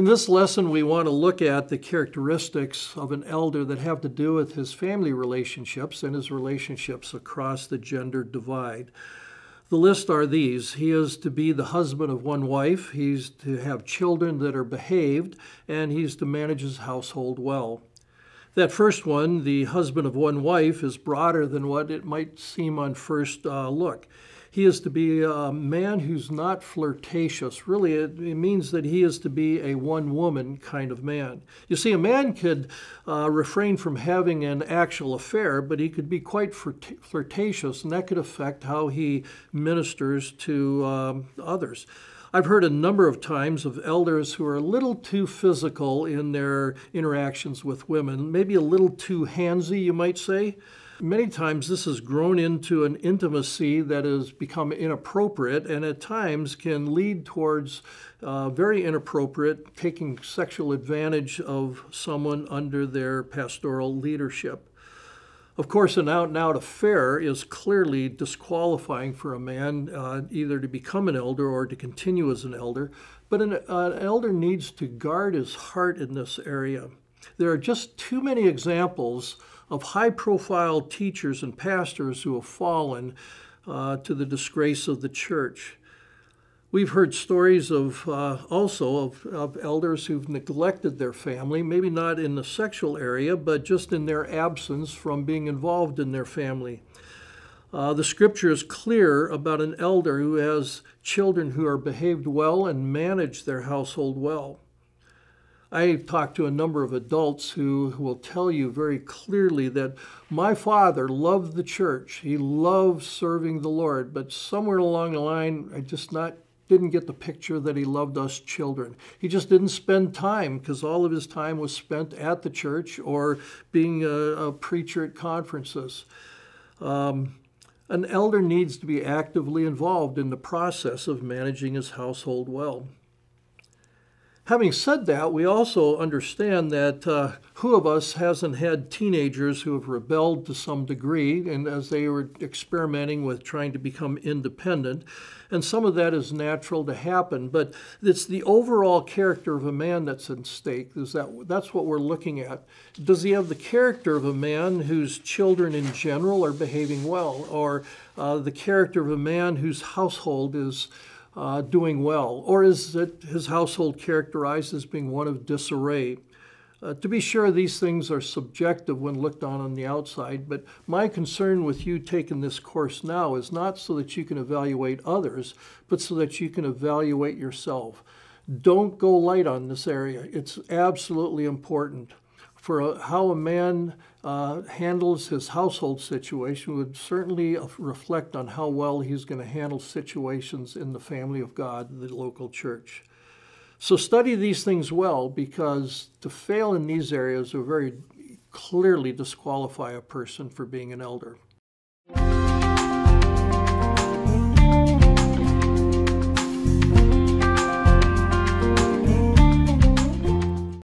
In this lesson, we want to look at the characteristics of an elder that have to do with his family relationships and his relationships across the gender divide. The list are these He is to be the husband of one wife, he's to have children that are behaved, and he's to manage his household well. That first one, the husband of one wife, is broader than what it might seem on first uh, look. He is to be a man who's not flirtatious. Really, it, it means that he is to be a one woman kind of man. You see, a man could uh, refrain from having an actual affair, but he could be quite flirtatious, and that could affect how he ministers to um, others. I've heard a number of times of elders who are a little too physical in their interactions with women, maybe a little too handsy, you might say. Many times this has grown into an intimacy that has become inappropriate and at times can lead towards uh, very inappropriate taking sexual advantage of someone under their pastoral leadership. Of course, an out and out affair is clearly disqualifying for a man uh, either to become an elder or to continue as an elder, but an, uh, an elder needs to guard his heart in this area. There are just too many examples of high profile teachers and pastors who have fallen uh, to the disgrace of the church. We've heard stories of uh, also of, of, elders who've neglected their family, maybe not in the sexual area, but just in their absence from being involved in their family. Uh, the scripture is clear about an elder who has children who are behaved well and manage their household well. I've talked to a number of adults who, who will tell you very clearly that my father loved the church. He loved serving the Lord, but somewhere along the line, I just not didn't get the picture that he loved us children. He just didn't spend time because all of his time was spent at the church or being a, a preacher at conferences. Um, an elder needs to be actively involved in the process of managing his household well. Having said that, we also understand that uh, who of us hasn't had teenagers who have rebelled to some degree and as they were experimenting with trying to become independent. And some of that is natural to happen, but it's the overall character of a man that's at stake. Is that that's what we're looking at? Does he have the character of a man whose children in general are behaving well, or uh, the character of a man whose household is uh, doing well? Or is it his household characterized as being one of disarray? Uh, to be sure, these things are subjective when looked on on the outside, but my concern with you taking this course now is not so that you can evaluate others, but so that you can evaluate yourself. Don't go light on this area. It's absolutely important for a, how a man uh, handles his household situation would certainly reflect on how well he's going to handle situations in the family of God, the local church. So study these things well because to fail in these areas will very clearly disqualify a person for being an elder.